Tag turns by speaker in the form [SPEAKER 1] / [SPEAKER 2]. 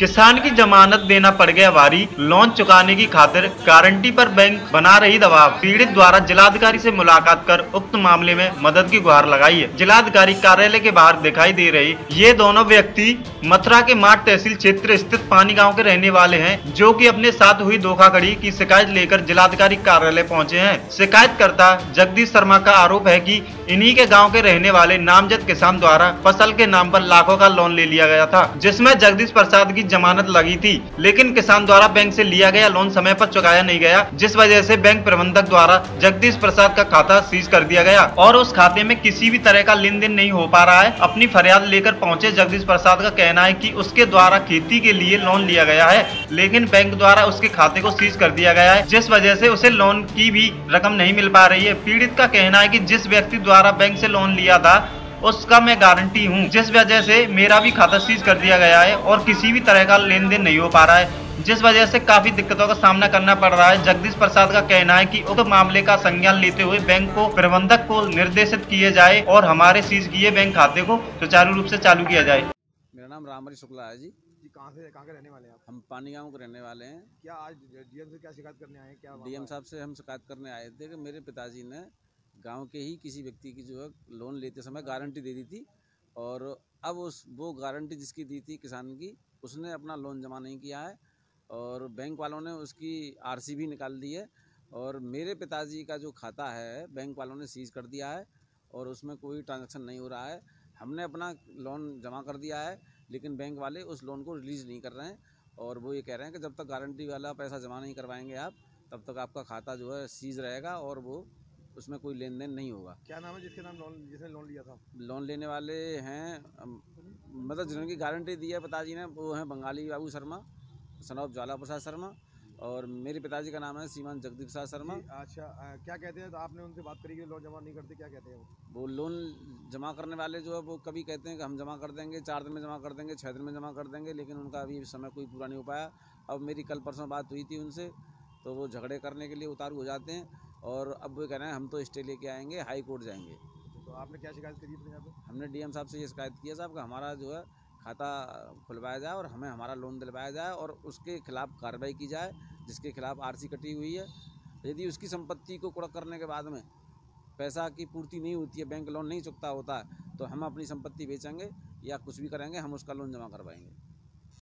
[SPEAKER 1] किसान की जमानत देना पड़ गया भारी लोन चुकाने की खातिर गारंटी पर बैंक बना रही दबाव। पीड़ित द्वारा जिलाधिकारी से मुलाकात कर उक्त मामले में मदद की गुहार लगाई है। जिलाधिकारी कार्यालय के बाहर दिखाई दे रही, ये दोनों व्यक्ति मथुरा के माठ तहसील क्षेत्र स्थित पानी गाँव के रहने वाले है, जो की अपने साथ हुई धोखाधड़ी की शिकायत लेकर जिलाधिकारी कार्यालय पहुँचे हैं। शिकायतकर्ता जगदीश शर्मा का आरोप है कि इन्हीं के गाँव के रहने वाले नामजद किसान द्वारा फ़सल के नाम पर लाखों का लोन ले लिया गया था, जिसमें जगदीश प्रसाद की जमानत लगी थी, लेकिन किसान द्वारा बैंक से लिया गया लोन समय पर चुकाया नहीं गया, जिस वजह से बैंक प्रबंधक द्वारा जगदीश प्रसाद का खाता सीज कर दिया गया। और उस खाते में किसी भी तरह का लेन देन नहीं हो पा रहा है, अपनी फरियाद लेकर पहुँचे जगदीश प्रसाद का कहना है की उसके द्वारा खेती के लिए लोन लिया गया है, लेकिन बैंक द्वारा उसके खाते को सीज कर दिया गया है, जिस वजह से उसे लोन की भी रकम नहीं मिल पा रही है। पीड़ित का कहना है कि जिस व्यक्ति द्वारा बैंक से लोन लिया था उसका मैं गारंटी हूँ। जिस वजह से मेरा भी खाता सीज कर दिया गया है और किसी भी तरह का लेन देन नहीं हो पा रहा है। जिस वजह से काफ़ी दिक्कतों का सामना करना पड़ रहा है। जगदीश प्रसाद का कहना है कि उक्त मामले का संज्ञान लेते हुए बैंक को प्रबंधक को निर्देशित किए जाए और हमारे सीज किए बैंक खाते को सुचारू रूप से चालू किया जाए।
[SPEAKER 2] मेरा नाम रामहरी शुक्ला है जी।
[SPEAKER 3] जी कहाँ से कहाँ के रहने वाले हैं आप?
[SPEAKER 2] हम पानी गाँव के रहने वाले हैं।
[SPEAKER 3] क्या आज डीएम से क्या शिकायत करने आए क्या
[SPEAKER 2] डीएम साहब से हम शिकायत करने आए थे कि मेरे पिताजी ने गाँव के ही किसी व्यक्ति की जो है लोन लेते समय गारंटी दे दी थी और अब उस, वो गारंटी जिसकी दी थी किसान की, उसने अपना लोन जमा नहीं किया है और बैंक वालों ने उसकी आरसी भी निकाल दी है और मेरे पिताजी का जो खाता है बैंक वालों ने सीज कर दिया है और उसमें कोई ट्रांजेक्शन नहीं हो रहा है। हमने अपना लोन जमा कर दिया है, लेकिन बैंक वाले उस लोन को रिलीज़ नहीं कर रहे हैं और वो ये कह रहे हैं कि जब तक गारंटी वाला पैसा जमा नहीं करवाएँगे आप, तब तक आपका खाता जो है सीज रहेगा और वो उसमें कोई लेन देन नहीं होगा।
[SPEAKER 3] क्या नाम है जिसके नाम लोन जिसने लोन लिया था?
[SPEAKER 2] लोन लेने वाले हैं मतलब जिनकी गारंटी दी है पिताजी ने वो हैं बंगाली बाबू शर्मा सनौब ज्वाला प्रसाद शर्मा और मेरे पिताजी का नाम है सीमान जगदीप प्रसाद शर्मा।
[SPEAKER 3] अच्छा क्या कहते हैं? तो आपने उनसे बात करी कि लोन जमा नहीं करते क्या कहते हैं वो?
[SPEAKER 2] वो लोन जमा करने वाले जो है वो कभी कहते हैं कि हम जमा कर देंगे चार दिन में जमा कर देंगे छः दिन में जमा कर देंगे लेकिन उनका अभी समय कोई पूरा नहीं हो पाया। अब मेरी कल परसों बात हुई थी उनसे तो वो झगड़े करने के लिए उतारू हो जाते हैं। और अब वो कह रहे हैं हम तो स्टे लेके आएँगे हाई कोर्ट जाएँगे।
[SPEAKER 3] तो आपने क्या शिकायत करी अपने यहाँ पे?
[SPEAKER 2] हमने डीएम साहब से ये शिकायत किया साहब कि हमारा जो है खाता खुलवाया जाए और हमें हमारा लोन दिलवाया जाए और उसके खिलाफ कार्रवाई की जाए जिसके खिलाफ आरसी कटी हुई है। यदि उसकी संपत्ति को कुड़क करने के बाद में पैसा की पूर्ति नहीं होती है बैंक लोन नहीं चुकता होता है तो हम अपनी संपत्ति बेचेंगे या कुछ भी करेंगे हम उसका लोन जमा करवाएँगे।